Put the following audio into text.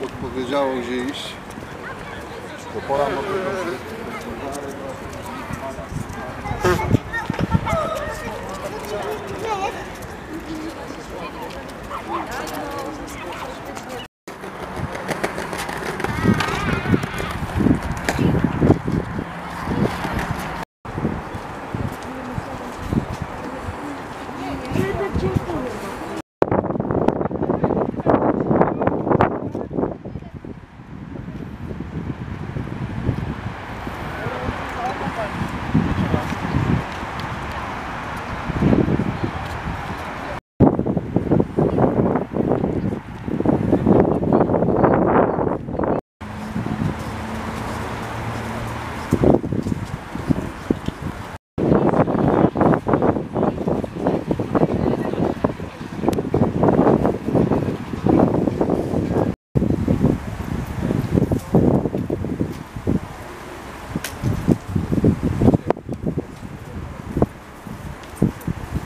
Podpowiedziało gdzie iść. Opora może Bye.